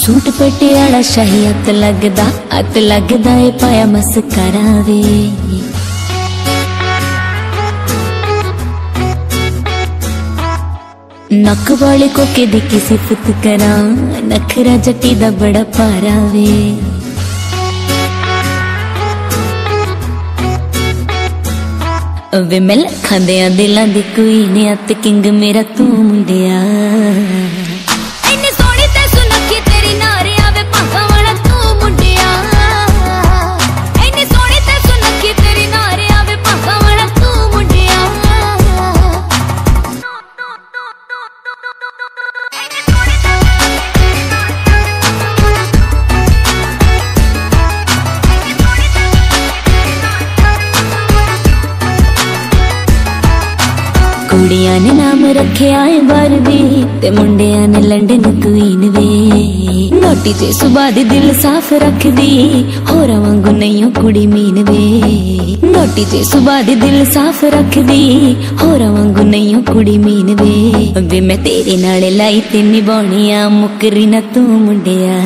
Suit Patiala शाही अत लगदा अत लगदा ए पाया मस्करा वे नक वाले को के दी किसी करा, नखरा जटी दा बड़ा पारा वे ਵੇ ਮੈਂ ਲੱਖਾਂ ਦਿਆਂ ਦਿਲਾਂ ਦੀ ਕੋਈ ਨੇ ਅਤ ਕਿੰਗ ਮੇਰਾ ਤੂੰ ਮੁੰਡਿਆ। ਕੁੜੀਆਂ ਨੇ ਨਾਮ ਰੱਖਿਆ ਏ ਬਾਰਬੀ ਤੇ ਮੁੰਡਿਆਂ ਨੇ ਲੰਡਨ ਕੁਈਨ ਵੇ। ਨੋਟੀ ਤੇ ਸੁਬਾ ਦੀ ਦਿਲ ਸਾਫ਼ ਰੱਖਦੀ, ਹੋਰਾਂ ਵਾਂਗੂ ਨਹੀਂ ਉਹ ਕੁੜੀ ਮੀਨ ਵੇ। ਨੋਟੀ ਤੇ ਸੁਬਾ ਦੀ ਦਿਲ ਸਾਫ਼ ਰੱਖਦੀ, ਹੋਰਾਂ ਵਾਂਗੂ ਨਹੀਂ ਉਹ ਕੁੜੀ ਮੀਨ ਵੇ। ਵੇ ਮੈਂ ਤੇਰੇ ਨਾਲ ਲਾਈ ਤੇ ਨਿਭਾਉਣੀ ਆ, ਮੁਕਰੀ ਨਾ ਤੂੰ ਮੁੰਡਿਆ।